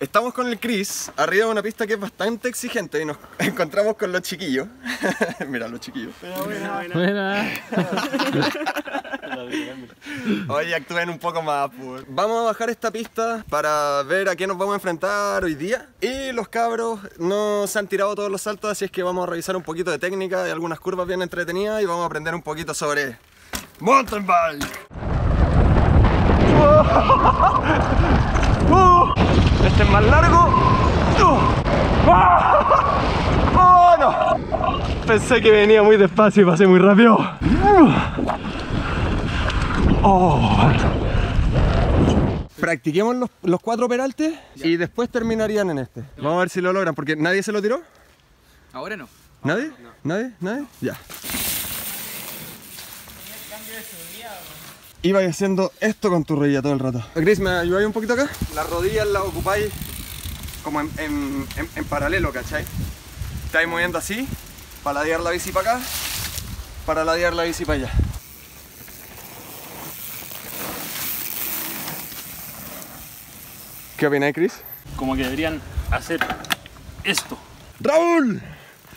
Estamos con el Chris, arriba de una pista que es bastante exigente y nos encontramos con los chiquillos. Mira los chiquillos. Buena. Oye, actúen un poco más, pues. Vamos a bajar esta pista para ver a qué nos vamos a enfrentar hoy día. Y los cabros no se han tirado todos los saltos, así es que vamos a revisar un poquito de técnica y algunas curvas bien entretenidas y vamos a aprender un poquito sobre mountain bike. Este es más largo. ¡Oh, no! Pensé que venía muy despacio y pasé muy rápido. Oh. Practiquemos los, los cuatro peraltes y después terminarían en este. Vamos a ver si lo logran, porque nadie se lo tiró. Ahora no. ¿Nadie? ¿Nadie? ¿Nadie? Ya. Iba haciendo esto con tu rodilla todo el rato. Chris, ¿me ayudáis un poquito acá? Las rodillas las ocupáis como en, en- en- en paralelo, ¿cachai? Estáis moviendo así, para ladear la bici para acá, para ladear la bici para allá. ¿Qué opináis, Chris? Como que deberían hacer esto. ¡Raúl!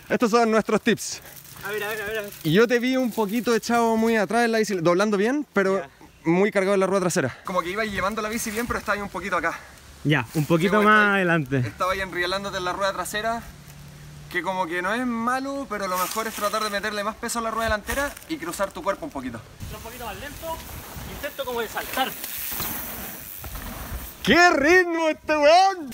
Estos son nuestros tips. A ver, a ver, a ver. Y yo te vi un poquito echado muy atrás en la bici, doblando bien, pero muy cargado en la rueda trasera. Como que ibas llevando la bici bien, pero estabas un poquito acá. Ya, un poquito más ahí. adelante. Estaba ahí enrielándote en la rueda trasera, que como que no es malo, pero lo mejor es tratar de meterle más peso a la rueda delantera y cruzar tu cuerpo un poquito. Un poquito más lento. Intento como de saltar. ¡Qué ritmo este weón!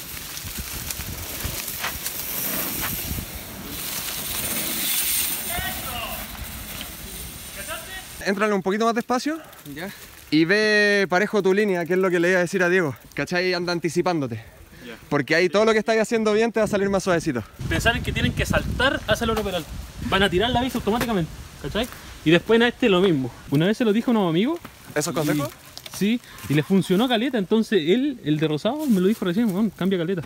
Entrale un poquito más despacio Ya. Y ve parejo tu línea, que es lo que le iba a decir a Diego. ¿Cachai? Anda anticipándote. Porque ahí todo lo que estáis haciendo bien te va a salir más suavecito. Pensar en que tienen que saltar hacia el otro pedal. Van a tirar la bici automáticamente. ¿Cachai? Y después a este lo mismo. Una vez se lo dije a unos amigos. ¿Esos consejos? Sí, y le funcionó caleta. Entonces él, el de Rosado, me lo dijo recién, weón, cambia caleta.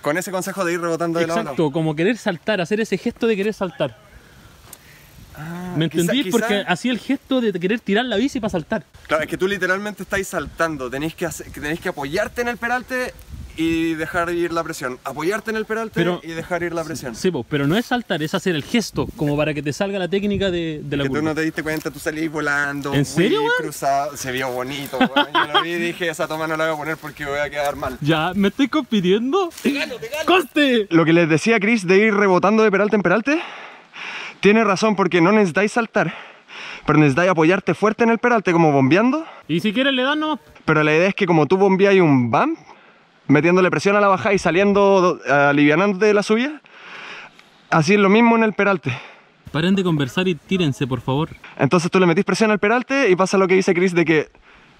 Con ese consejo de ir rebotando de lado a lado. Exacto, como querer saltar, hacer ese gesto de querer saltar. ¿Me Ah, quizá- entendí? quizá- Porque hacía el gesto de querer tirar la bici para saltar. Claro, es que tú literalmente estáis saltando, tenéis que, hacer- tenéis que apoyarte en el peralte y dejar ir la presión. Apoyarte en el peralte Pero- y dejar ir la presión. Sí, po, pero no es saltar, es hacer el gesto, como para que te salga la técnica de, de la que tú curva. no te diste cuenta, tú salís volando. ¿En serio, cruzado, se vio bonito. Yo lo vi y dije, esa toma no la voy a poner porque voy a quedar mal. Ya, ¿me estoy compitiendo? ¡Te gano, te gano! ¡Coste! Lo que les decía Chris de ir rebotando de peralte en peralte, tiene razón porque no necesitáis saltar, pero necesitáis apoyarte fuerte en el peralte como bombeando. Y si quieres le das nomás. Pero la idea es que como tú bombeas un bump, metiéndole presión a la bajada y saliendo, alivianándote de la subida, así es lo mismo en el peralte. Paren de conversar y tírense, por favor. Entonces tú le metís presión al peralte y pasa lo que dice Chris de que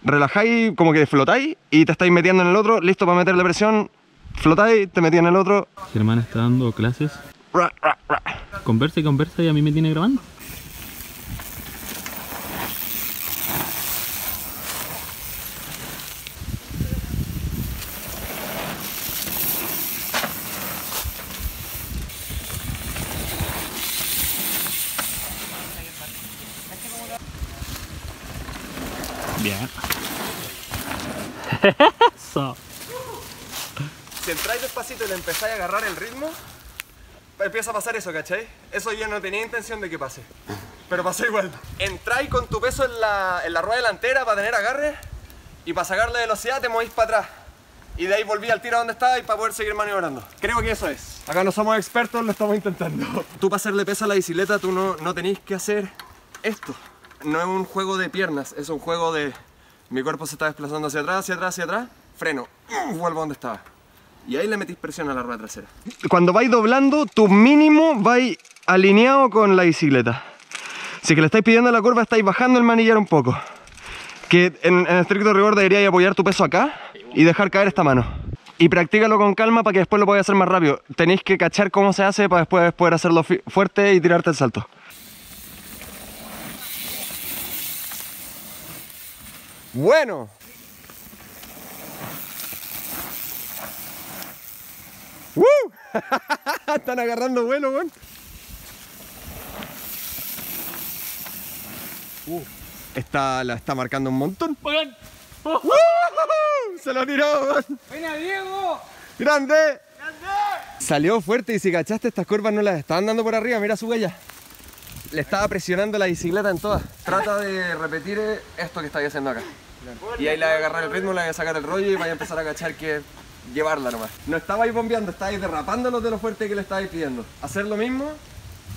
relajáis, como que flotáis y te estáis metiendo en el otro, listo para meterle presión, flotáis, te metí en el otro. Germán está dando clases. Conversa y conversa y a mí me tiene grabando. Bien. Eso. Si entráis despacito y le empezáis a agarrar el ritmo, empieza a pasar eso, ¿cachai? Eso yo no tenía intención de que pase, pero pasó igual. Entráis con tu peso en la, en la rueda delantera para tener agarre y para sacar la velocidad te movís para atrás. Y de ahí volví al tiro donde estaba y para poder seguir maniobrando. Creo que eso es. Acá no somos expertos, lo estamos intentando. Tú para hacerle peso a la bicicleta, tú no, no tenéis que hacer esto. No es un juego de piernas, es un juego de... Mi cuerpo se está desplazando hacia atrás, hacia atrás, hacia atrás. Freno, vuelvo donde estaba. Y ahí le metís presión a la rueda trasera. Cuando vais doblando, tu mínimo vais alineado con la bicicleta. Si que le estáis pidiendo la curva, estáis bajando el manillar un poco. Que en, en estricto rigor deberíais apoyar tu peso acá y dejar caer esta mano. Y practícalo con calma para que después lo podáis hacer más rápido. Tenéis que cachar cómo se hace para después poder hacerlo fuerte y tirarte el salto. Bueno. ¡Woo! Están agarrando vuelo, weón. Uh, está, la está marcando un montón. Oigan, ¡Woo! Se lo tiró, weón. ¡Buena, Diego! ¡Grande! Salió fuerte y si cachaste estas curvas no las estaban dando por arriba, mira su huella. Le estaba presionando la bicicleta en todas. Trata de repetir esto que estáis haciendo acá. Y ahí le voy a agarrar el ritmo, le voy a sacar el rollo y vaya a empezar a cachar que llevarla nomás. No estabais bombeando, estabais derrapándolos de lo fuerte que le estabais pidiendo. Hacer lo mismo,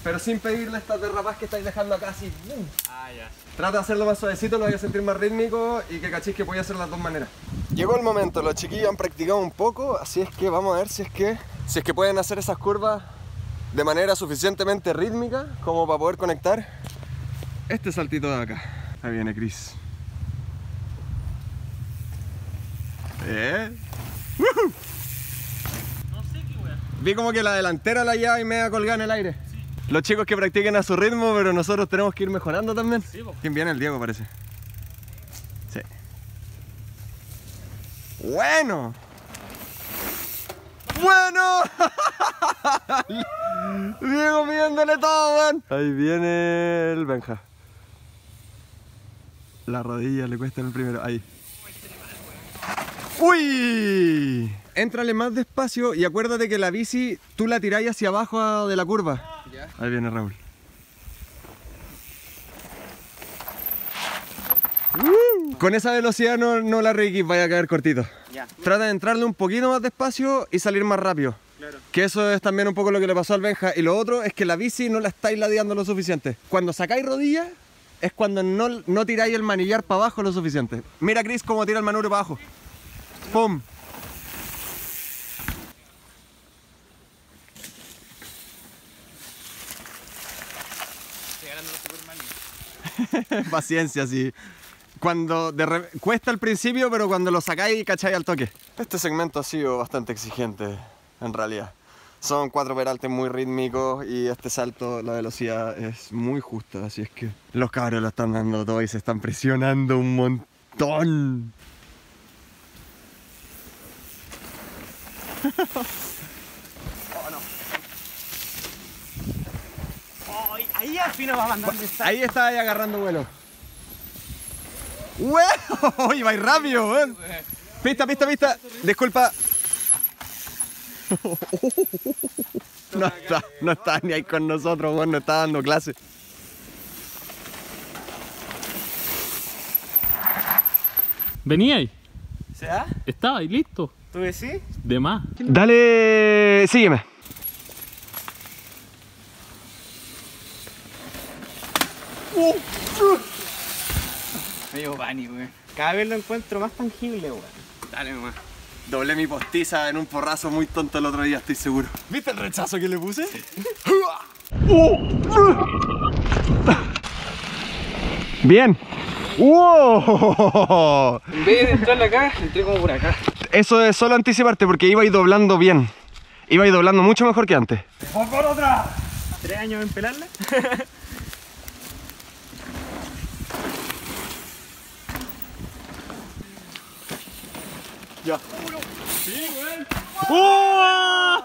pero sin pedirle estas derrapas que estáis dejando acá así. ¡bum! Ah, ya. Trata de hacerlo más suavecito, lo voy a sentir más rítmico y que cachéis que podía hacer las dos maneras. Llegó el momento, los chiquillos han practicado un poco, así es que vamos a ver si es que, si es que pueden hacer esas curvas de manera suficientemente rítmica como para poder conectar este saltito de acá. Ahí viene Chris. ¿Eh? No sé qué weá. Vi como que la delantera la lleva y media colgada en el aire. Los chicos que practiquen a su ritmo, pero nosotros tenemos que ir mejorando también. Sí. ¿Quién viene? El Diego parece. Sí. Bueno. Bueno. Diego midiéndole todo, man. Ahí viene el Benja. La rodilla le cuesta en el primero. Ahí. ¡Uy! Éntrale más despacio y acuérdate que la bici tú la tiráis hacia abajo de la curva. Ya. Ahí viene Raúl. Uh, Con esa velocidad no, no la reguís, vaya a caer cortito. Ya. Trata de entrarle un poquito más despacio y salir más rápido. Claro. Que eso es también un poco lo que le pasó al Benja. Y lo otro es que la bici no la estáis ladeando lo suficiente. Cuando sacáis rodillas es cuando no, no tiráis el manillar para abajo lo suficiente. Mira Chris cómo tira el manubrio para abajo. ¡Pum! Paciencia, sí. Cuando de cuesta al principio, pero cuando lo sacáis, cacháis al toque. Este segmento ha sido bastante exigente, en realidad. Son cuatro peraltes muy rítmicos y este salto, la velocidad es muy justa, así es que los cabros lo están dando todo y se están presionando un montón. Ay, ahí al fin nos va mandando esta. Ahí está ahí agarrando vuelo. ¡Wow! ¡Iba rápido, weón! Pista, pista, pista. Disculpa. No está, no está ni ahí con nosotros, weón. No está dando clase. Venía ahí. ¿Se da? Estaba ahí listo. ¿Tú decís? De más. Dale, sígueme. Me llevo pánico, weón. Cada vez lo encuentro más tangible, weón. Dale nomás. Doblé mi postiza en un porrazo muy tonto el otro día, estoy seguro. ¿Viste el rechazo que le puse? Bien. ¡Wow! En vez de entrarle acá, entré como por acá. Eso es solo anticiparte porque iba a ir doblando bien. Iba a ir doblando mucho mejor que antes. ¿Tres años en pelarla? Ya. ¡Oh!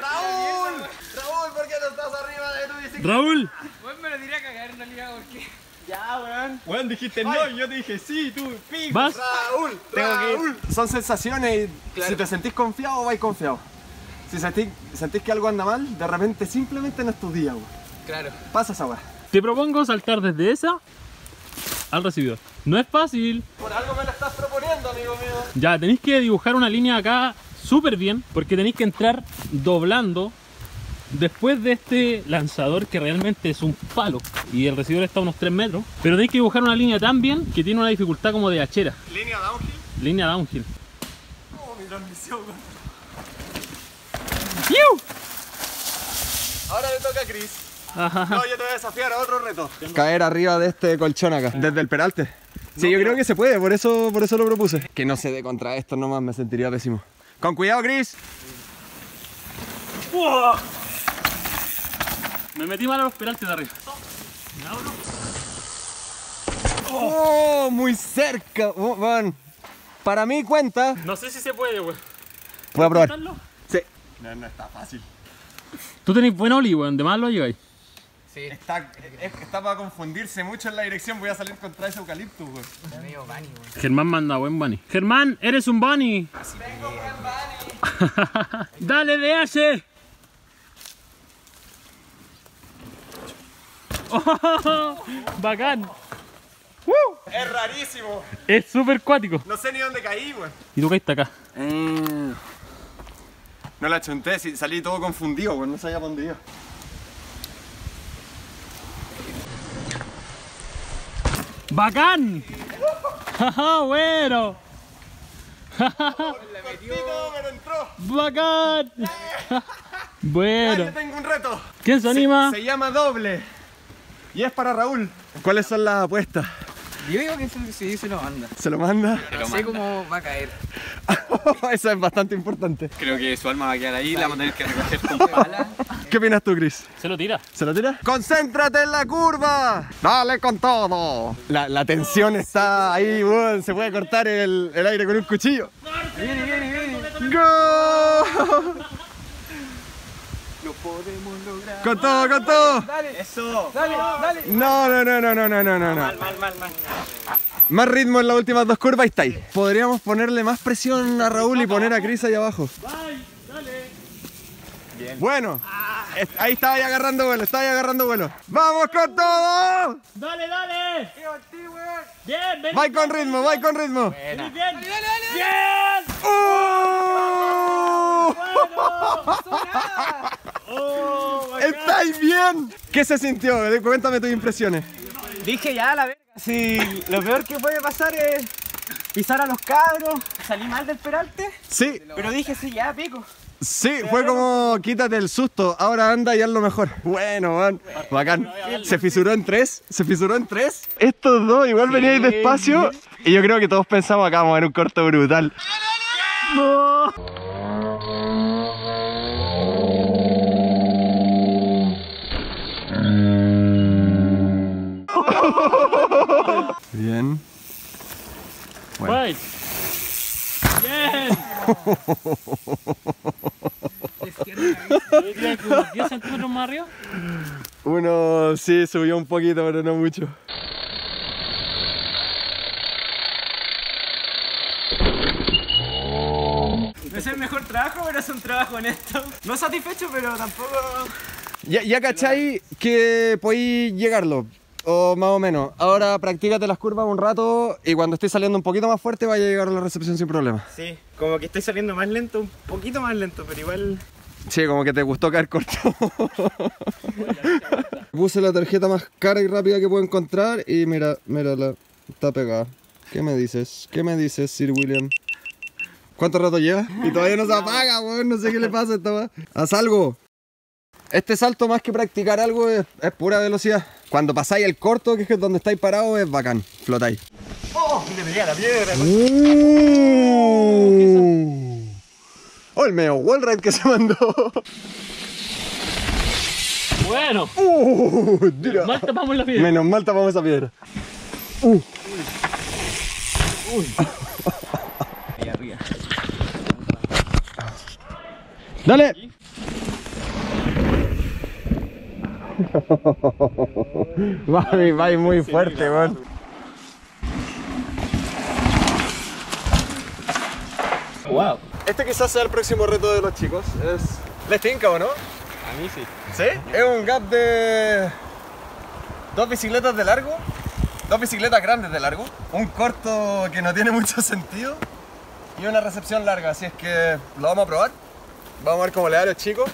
¡Raúl! ¡Raúl, ¿por qué no estás arriba de tu bicicleta? Raúl, Weón, me lo diría a cagar en realidad porque. Ya, weón. Weón, dijiste no, y yo te dije sí, tú, pico. vas. Raúl, Tengo que ir. Raúl. Son sensaciones y si te sentís confiado, vais confiado. Si sentís, sentís que algo anda mal, de repente simplemente no es tu día, weón. Claro. Pasa esa weá. Te propongo saltar desde esa al recibidor. No es fácil. Por algo me lo estás proponiendo, amigo mío. Ya, tenéis que dibujar una línea acá súper bien, porque tenéis que entrar doblando después de este lanzador que realmente es un palo y el recibidor está a unos 3 metros, pero tenéis que dibujar una línea tan bien que tiene una dificultad como de hachera, Línea downhill. línea downhill. Oh, mi transmisión. ¡Yiu! Ahora le toca a Chris. Ajá. No, yo te voy a desafiar a otro reto. Caer arriba de este colchón acá, desde el peralte. Sí, yo creo que se puede, por eso, por eso lo propuse. Que no se dé contra esto nomás, me sentiría pésimo. Con cuidado, Chris. ¡Uah! Me metí mal a los peraltes de arriba. Me abro. Oh, muy cerca. Oh, man. Para mí cuenta. No sé si se puede, weón. Voy a probar. ¿Intentarlo? Sí. No, no está fácil. Tú tenés buen oli, weón, de más lo lleváis. Sí. Está, es- está para confundirse mucho en la dirección. Voy a salir contra ese eucalipto, weón. Bunny, weón. Germán manda buen bunny. Germán, eres un bunny. Dale, DH. Oh, bacán. Es rarísimo. Es súper cuático. No sé ni dónde caí, weón. Y tú caíste acá. No la chunté, salí todo confundido, weón. No sabía para dónde iba. ¡Bacán! ¡Jaja, bueno! Cortito, pero entró. ¡Bacán! Ya, bueno. yo tengo un reto. ¿Quién se anima? Se llama doble. Y es para Raúl. ¿Cuáles son las apuestas? Yo digo que sí, sí se lo manda. ¿Se lo manda? No sé cómo va a caer. Eso es bastante importante. Creo que su alma va a quedar ahí y la vamos a tener que recoger con pala. ¿Qué opinas tú, Chris? Se lo tira. ¿Se lo tira? ¡Concéntrate en la curva! ¡Dale con todo! La, la tensión está ahí. Se puede cortar el, el aire con un cuchillo. Viene, viene, viene. ¡Go! Podemos lograr. ¡Con todo, con todo! Dale. Eso. Dale, dale. No, no, no, no, no, no, no, no. Mal, mal, mal, mal. Más ritmo en las últimas dos curvas y está ahí. Podríamos ponerle más presión a Raúl y poner a Chris ahí abajo. Bueno, es- ahí estaba ahí agarrando vuelo, estaba ahí agarrando vuelo. ¡Vamos con todo! ¡Dale, dale! ¡Bien, ven! ¡Vai con ritmo, vai con ritmo! ¡Bien! ¡Bien! ¡Oh! ¡Oh! ¡Estáis bien! ¿Qué se sintió? Cuéntame tus impresiones. Dije ya, la verga. Sí, lo peor que puede pasar es pisar a los cabros. Salí mal del peralte. Sí, Pero dije, sí, ya, pico. sí, fue como quítate el susto, ahora anda y haz lo mejor. Bueno, man, bacán. Se fisuró en tres, se fisuró en tres. Estos dos igual veníais despacio y yo creo que todos pensamos acá vamos a ver un corto brutal. No. Bien. Bueno. ¡Vai! ¡Bien! Unos 10 centímetros más arriba. Uno sí subió un poquito, pero no mucho. No es el mejor trabajo, pero es un trabajo honesto. No satisfecho, pero tampoco. Ya, ya cachai que podéis llegarlo, o más o menos. Ahora practícate las curvas un rato y cuando estés saliendo un poquito más fuerte vaya a llegar a la recepción sin problema. Sí, como que estoy saliendo más lento, un poquito más lento, pero igual. Sí, como que te gustó caer corto. Puse la tarjeta más cara y rápida que puedo encontrar y mira, mírala, está pegada. ¿Qué me dices? ¿Qué me dices, Sir William? ¿Cuánto rato lleva? Y todavía no se apaga, weón, no sé qué le pasa a esta. Haz algo. Este salto más que practicar algo es, es pura velocidad. Cuando pasáis el corto, que es donde estáis parados, es bacán. Flotáis. ¡Oh! ¡Le pegué a la piedra! ¡Oh, el medio wallride que se mandó! Bueno, ¡Uh! tira. mal tapamos la piedra. Menos mal tapamos esa piedra. Uh. Ahí arriba. ¡Dale! Va, va muy fuerte, weón. Wow. Este quizás sea el próximo reto de los chicos. Es. ¿Les tinca o no? A mí sí. ¿Sí? Es un gap de. Dos bicicletas de largo. Dos bicicletas grandes de largo. Un corto que no tiene mucho sentido. Y una recepción larga. Así es que lo vamos a probar. Vamos a ver cómo le da a los chicos.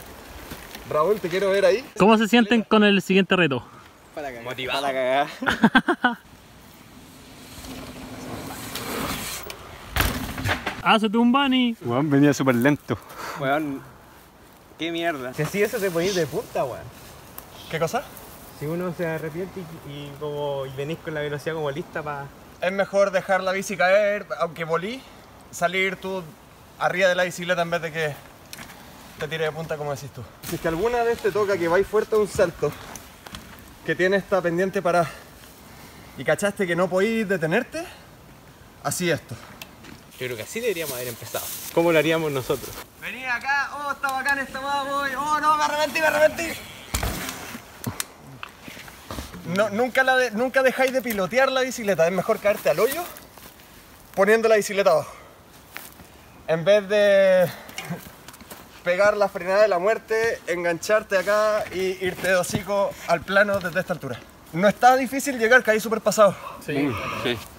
Raúl, te quiero ver ahí. ¿Cómo se sienten con el siguiente reto? Para cagar. Motivado. Para cagar. Hazte un bunny. Weón, venía súper lento. Weón. Qué mierda. Si así eso te puede ir de punta, weón. ¿Qué cosa? Si uno se arrepiente y, y como y venís con la velocidad como lista para. Es mejor dejar la bici caer, aunque volí, salir tú arriba de la bicicleta en vez de que te tire de punta como decís tú. Si es que alguna vez te toca que vais fuerte a un salto, que tiene esta pendiente para... y cachaste que no podéis detenerte, así esto. Yo creo que así deberíamos haber empezado. ¿Cómo lo haríamos nosotros? Vení acá, oh, está bacán esta voy, oh no, me arrepentí, me arrepentí. no, nunca, la de- nunca dejáis de pilotear la bicicleta. Es mejor caerte al hoyo poniendo la bicicleta abajo. En vez de pegar la frenada de la muerte, engancharte acá y irte de hocico al plano desde esta altura. No está difícil llegar, caí súper pasado. Sí.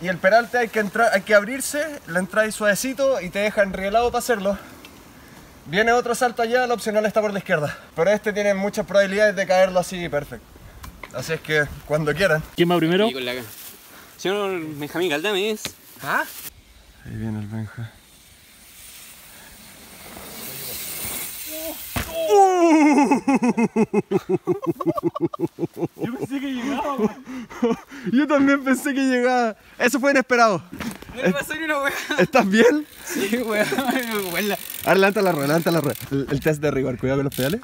Y el peralte hay que entrar, hay que abrirse, le entráis suavecito y te deja enrielado para hacerlo. Viene otro salto allá, la opcional está por la izquierda. Pero este tiene muchas probabilidades de caerlo así perfecto. Así es que cuando quieran. ¿Quién va primero? La... Señor Benjamín Galdames. ¿Ah? Ahí viene el Benja. Yo pensé que llegaba. Yo también pensé que llegaba. Eso fue inesperado. No le pasó ni una weá. ¿Estás bien? Sí, weá. Weá. A ver, levanta la rueda, levanta la rueda. El, el test de rigor, cuidado con los pedales.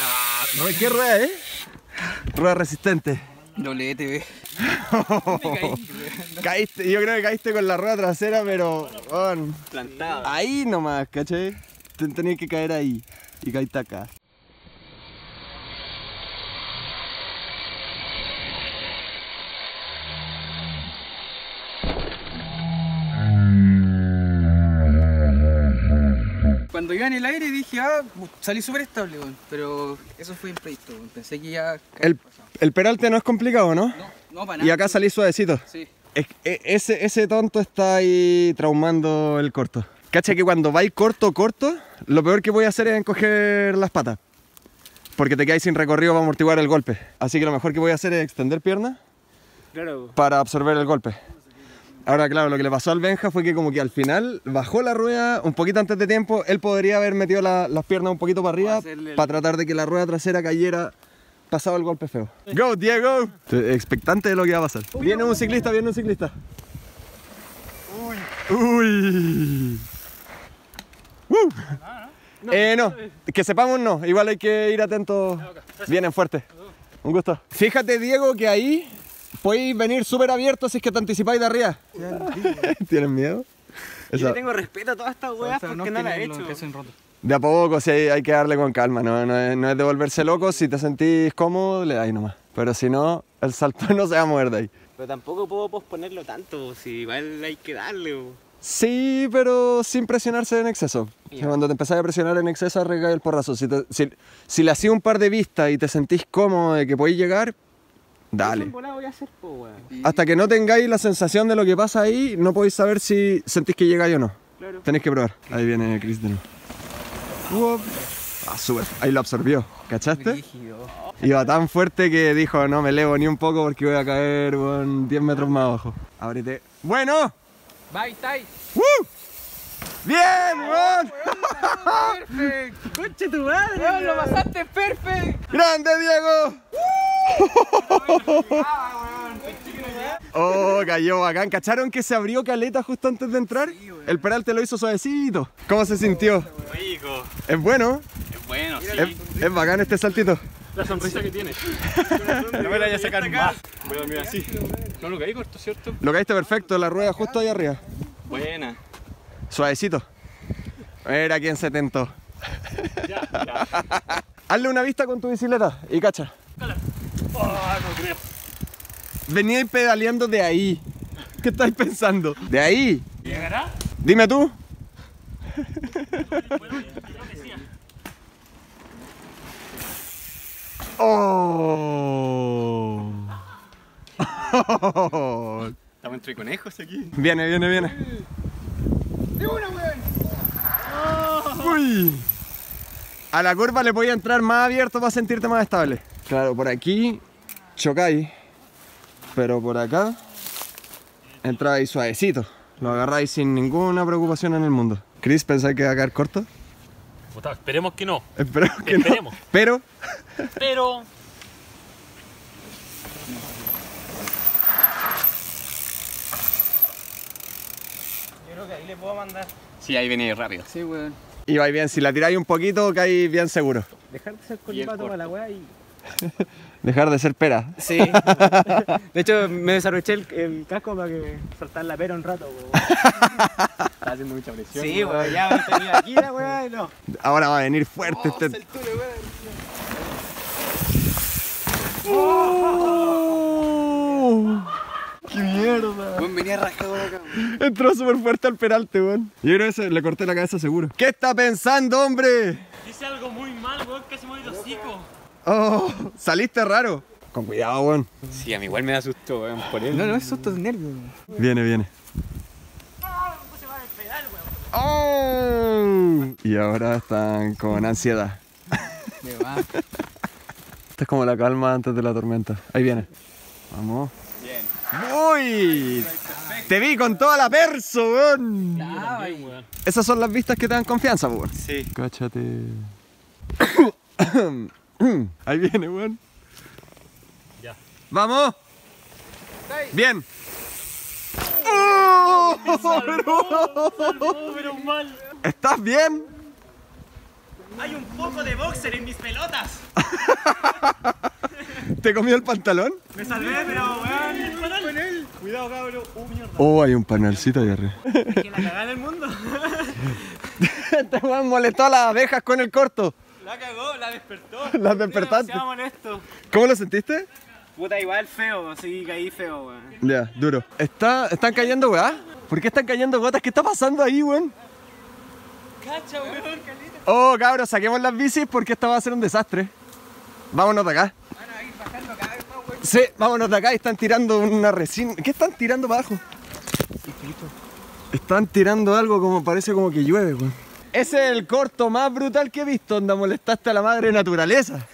Ah, ¿qué rueda, eh? Rueda resistente. Doblete, ve. Caíste, yo creo que caíste con la rueda trasera, pero. weón, Plantado. ahí nomás, ¿cachai? Te tenías que caer ahí. Y caíste acá. Cuando iba en el aire dije, ah, salí súper estable. Pero eso fue imprevisto, weón. Pensé que ya. El, el peralte no es complicado, ¿no? No, no, para nada. Y acá salí suavecito. Sí. Es- e- ese, ese tonto está ahí traumando el corto. Cacha que cuando vais corto, corto, lo peor que voy a hacer es encoger las patas. Porque te quedáis sin recorrido para amortiguar el golpe. Así que lo mejor que voy a hacer es extender piernas Claro. para absorber el golpe. Ahora, claro, lo que le pasó al Benja fue que como que al final bajó la rueda un poquito antes de tiempo. Él podría haber metido la- las piernas un poquito para arriba el- para tratar de que la rueda trasera cayera pasado el golpe feo. ¡Go, Diego! Estoy expectante de lo que va a pasar. Viene un ciclista, viene un ciclista. Uy. Uy. Uh. Eh, no, que sepamos no, igual hay que ir atentos. Vienen fuertes. Un gusto. Fíjate, Diego, que ahí podéis venir súper abiertos si es que te anticipáis de arriba. ¿Tienen miedo? Yo le tengo respeto a todas estas weas porque no la he hecho. De a poco, sí, hay, hay que darle con calma, no, no, es, no es de volverse loco, si te sentís cómodo, le dais nomás. Pero si no, el salto no se va a mover de ahí. Pero tampoco puedo posponerlo tanto, si igual hay que darle. o- Sí, pero sin presionarse en exceso. Cuando te empezás a presionar en exceso, arregláis el porrazo. Si, te- si, si le hacía un par de vistas y te sentís cómodo de que podéis llegar, dale. ¿Qué volada voy a hacer, po? Hasta que no tengáis la sensación de lo que pasa ahí, no podéis saber si sentís que llegáis o no. Claro. Tenéis que probar. Ahí viene Chris de nuevo. Ah, súper. Ahí lo absorbió. ¿Cachaste? Iba tan fuerte que dijo, no me elevo ni un poco porque voy a caer weón, 10 metros más abajo. Ábrete. ¡Bueno! Bye, Tai. ¡Woo! ¡Bien, weón! ¡Perfecto! ¡Conche tu madre! Weón, lo pasaste perfecto. ¡Grande, Diego! Oh, cayó bacán. ¿Cacharon que se abrió caleta justo antes de entrar? El peralte lo hizo suavecito. ¿Cómo se sintió? Rico. Es bueno. Es bueno, sí. Es, es bacán este saltito. La sonrisa que tiene. No me la vaya a sacar más. Voy a dormir así. No lo caí corto, ¿cierto? Lo caíste perfecto, la rueda justo ahí arriba. Buena. Suavecito. Era quien se tentó. Ya, ya. Hazle una vista con tu bicicleta y cacha. Oh, no creo. Veníais pedaleando de ahí. ¿Qué estáis pensando? De ahí. ¿Llegará? Dime tú. Oh. Estamos entre conejos aquí. Viene, viene, viene. Uy. A la curva le podía entrar más abierto para sentirte más estable. Claro, por aquí chocáis, pero por acá entráis suavecito. Lo agarráis sin ninguna preocupación en el mundo. Chris, ¿pensáis que va a caer corto? Puta, esperemos que no. Espero que no. Esperemos. Pero Pero. Yo creo que ahí le puedo mandar. Sí, ahí viene rápido. Sí, weón. iba bien. Si la tiráis un poquito, caéis bien seguro. Dejar de ser Y el colipato para la wea y. Dejar de ser pera. Sí. De hecho, me desarroché el, el casco para que soltar la pera un rato, weón. Está haciendo mucha presión. Sí, weón, ya me tenía aquí la weá y no. Ahora va a venir fuerte este. ¡Oh! ¡Qué mierda! Weón, venía rajado de acá, weón. Entró súper fuerte al peralte, weón. Yo creo que le corté la cabeza seguro. ¿Qué está pensando, hombre? Hice algo muy mal, weón, casi me voy de hocico. Oh, saliste raro. Con cuidado, weón. Sí, a mí igual me da susto, weón, por él. No, no, es susto de nervio, weón. Viene, viene. ¡Oh! Y ahora están con ansiedad. Me va. Esta es como la calma antes de la tormenta. Ahí viene. Vamos. Bien. ¡Uy! Te vi con toda la perso, weón. Esas son las vistas que te dan confianza, weón. Sí. Cáchate. Ahí viene, weón. Ya. ¡Vamos! Bien. ¡Oh! Salvó, pero mal. ¿Estás bien? Hay un poco de boxer en mis pelotas. ¿Te comió el pantalón? Me salvé, pero weón. Cuidado, cabrón. Uh, mierda. Oh, hay un panelcito ahí arriba. Que la cagada del mundo. Este weón molestó a las abejas con el corto. La cagó, la despertó. Las despertaste. Molesto. ¿Cómo lo sentiste? Puta, igual feo, sí, caí feo, weón. Ya, duro. ¿Está, ¿Están cayendo weá? ¿Por qué están cayendo gotas? ¿Qué está pasando ahí, weón? Cacha, weón, calita. Oh, cabros, saquemos las bicis porque esto va a ser un desastre. Vámonos de acá. Sí, vámonos de acá y están tirando una resina. ¿Qué están tirando para abajo? Están tirando algo como parece como que llueve, weón. Ese es el corto más brutal que he visto, donde molestaste a la madre naturaleza.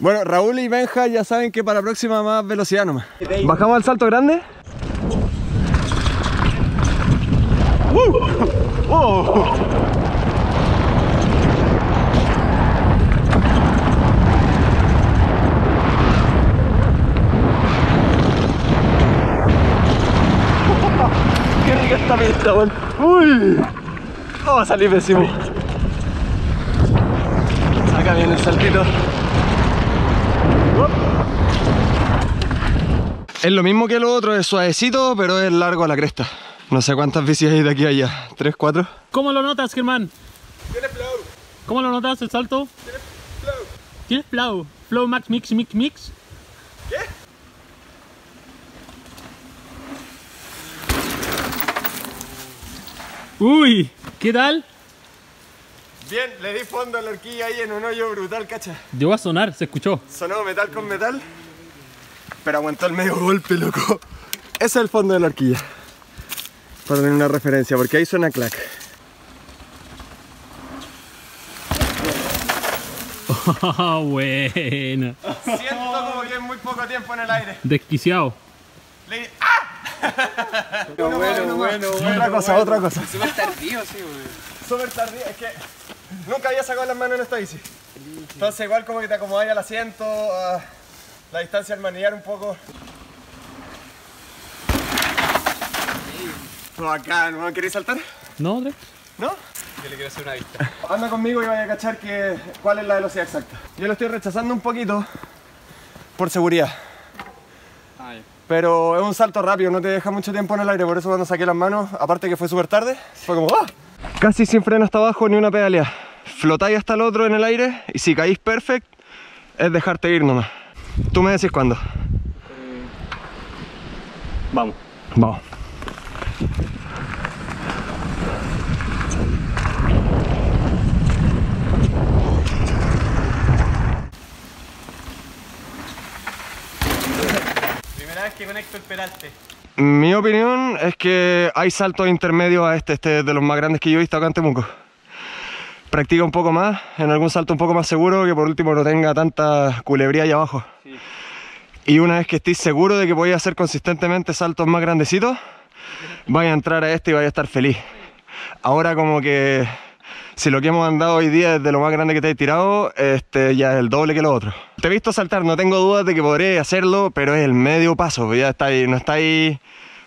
Bueno, Raúl y Benja ya saben que para la próxima más velocidad nomás. ¿Bajamos al salto grande? ¡Uh! ¡Oh! ¡Qué rica esta pista, weón! ¡Uy! Vamos a salir pésimo. Acá viene el saltito. Es lo mismo que lo otro, es suavecito, pero es largo a la cresta. No sé cuántas bicis hay de aquí a allá. ¿Tres, cuatro? ¿Cómo lo notas, Germán? Tiene flow. ¿Cómo lo notas el salto? ¿Tienes flow? ¿Flow max mix mix mix? Uy, ¿qué tal? Bien, le di fondo a la horquilla ahí en un hoyo brutal, cacha. Llegó a sonar, se escuchó. Sonó metal con metal, pero aguantó el medio golpe, loco. Ese es el fondo de la horquilla. Para tener una referencia, porque ahí suena clac. Ah, buena. Siento como que es muy poco tiempo en el aire. Desquiciado. Le ¡Ah! Bueno, bueno, Otra cosa, otra cosa. Súper tardío, sí, weón. Súper tardío, es que nunca había sacado las manos en esta bici. Entonces igual como que te acomodáis al asiento, a la distancia al manillar un poco. Bacán, ¿no queréis saltar? ¿No? ¿No? Yo le quiero hacer una vista. Anda conmigo y vaya a cachar que, cuál es la velocidad exacta. Yo lo estoy rechazando un poquito por seguridad. Pero es un salto rápido, no te deja mucho tiempo en el aire, por eso cuando saqué las manos, aparte que fue súper tarde, fue como ¡ah! Casi sin freno hasta abajo ni una pedalea. Flotáis hasta el otro en el aire y si caís perfect, es dejarte ir nomás. Tú me decís cuándo. Vamos. Vamos. Vez que conecto el peralte. Mi opinión es que hay saltos intermedios a este, este es de los más grandes que yo he visto acá en Temuco. Practica un poco más, en algún salto un poco más seguro, que por último no tenga tanta culebría ahí abajo. Y una vez que estés seguro de que voy a hacer consistentemente saltos más grandecitos, vaya a entrar a este y vaya a estar feliz. Ahora como que si lo que hemos andado hoy día es de lo más grande que te he tirado, este ya es el doble que lo otro. Te he visto saltar, no tengo dudas de que podré hacerlo, pero es el medio paso, ya está ahí, no está ahí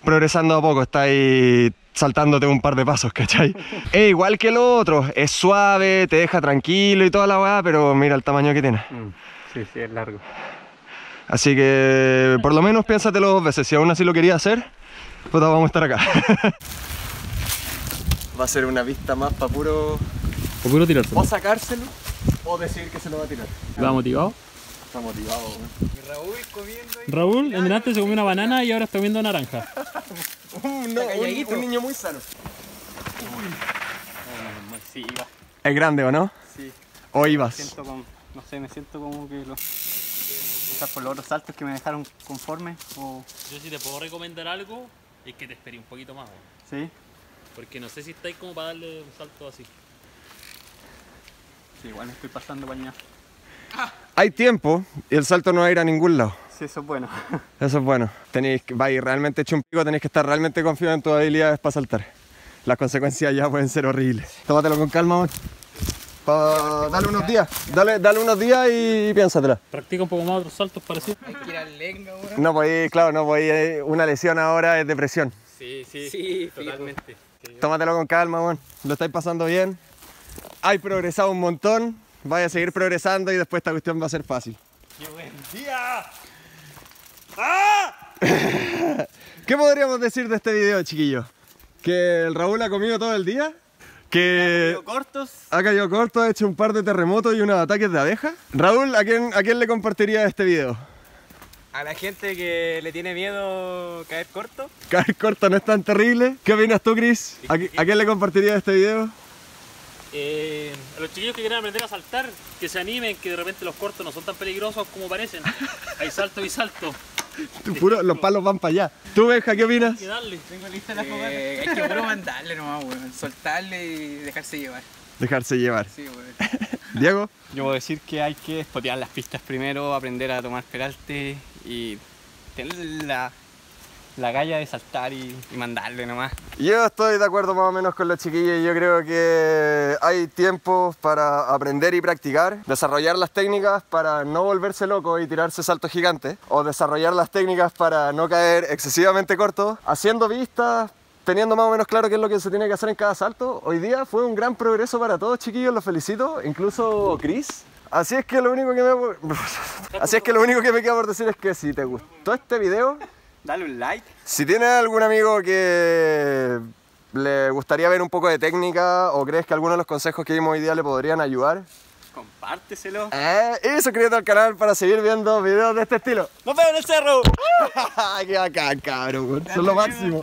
progresando a poco, está ahí saltándote un par de pasos, ¿cachai? es igual que lo otro, es suave, te deja tranquilo y toda la weá, pero mira el tamaño que tiene. Sí, sí, es largo. Así que por lo menos piénsatelo dos veces, si aún así lo querías hacer, pues vamos a estar acá. va a ser una vista más para puro O puro tirarse. o sacárselo o decir que se lo va a tirar. ¿Va motivado? Está motivado. Y Raúl comiendo ahí. Raúl, en delante se comió una banana y ahora está comiendo naranja. Un, no, un, un niño muy sano. Sí, iba. ¿Es grande o no? Sí. ¿O ibas? Siento como, no sé, me siento como que los, quizás por los otros saltos que me dejaron conforme o, Yo si te puedo recomendar algo, es que te esperé un poquito más. sí, Porque no sé si estáis como para darle un salto así. sí, igual estoy pasando pañal. Hay tiempo y el salto no va a ir a ningún lado. Sí, eso es bueno. Eso es bueno. Tenéis que, vais realmente hecho un pico, tenéis que estar realmente confiados en tus habilidades para saltar. Las consecuencias ya pueden ser horribles. Tómatelo con calma, man. Pa- dale unos días. Dale, dale unos días y piénsatela. Practica un poco más otros saltos parecidos. Hay que ir al lenga. No podéis, claro, no podéis. Una lesión ahora es depresión. Sí, sí, Sí, totalmente. Tómatelo con calma, man. Lo estáis pasando bien. Hay progresado un montón. Vaya a seguir progresando y después esta cuestión va a ser fácil. ¡Qué buen día! ¿Qué podríamos decir de este video, chiquillos? Que el Raúl ha comido todo el día. Que cortos. ha caído corto, ha hecho un par de terremotos y unos ataques de abeja. Raúl, ¿a quién, ¿a quién le compartiría este video? A la gente que le tiene miedo caer corto, Caer corto no es tan terrible. ¿Qué opinas tú, Chris? ¿A, a quién le compartiría este video? Eh, a los chiquillos que quieren aprender a saltar, que se animen, que de repente los cortos no son tan peligrosos como parecen. Hay salto y salto. Tú, puro, los palos van para allá. ¿Tú, Benja, qué opinas? Hay que darle. tengo lista la Eh, hay que puro mandarle nomás, weón. Soltarle y dejarse llevar. Dejarse llevar. Sí, weón. Diego, Yo puedo decir que hay que spotear las pistas primero, aprender a tomar peralte y tener la, la galla de saltar y, y mandarle nomás. yo estoy de acuerdo más o menos con los chiquillos. Yo creo que hay tiempo para aprender y practicar, desarrollar las técnicas para no volverse loco y tirarse saltos gigantes, o desarrollar las técnicas para no caer excesivamente corto, haciendo vistas, teniendo más o menos claro qué es lo que se tiene que hacer en cada salto. Hoy día fue un gran progreso para todos, chiquillos, los felicito, incluso Chris. Así es que lo único que me Así es que lo único que me queda por decir es que si te gustó este video, Dale un like. si tienes algún amigo que le gustaría ver un poco de técnica o crees que alguno de los consejos que dimos hoy día le podrían ayudar, Compárteselo. eh, y suscríbete al canal para seguir viendo videos de este estilo. ¡Nos vemos en el cerro! ¡Qué bacán, cabrón! Son lo máximo.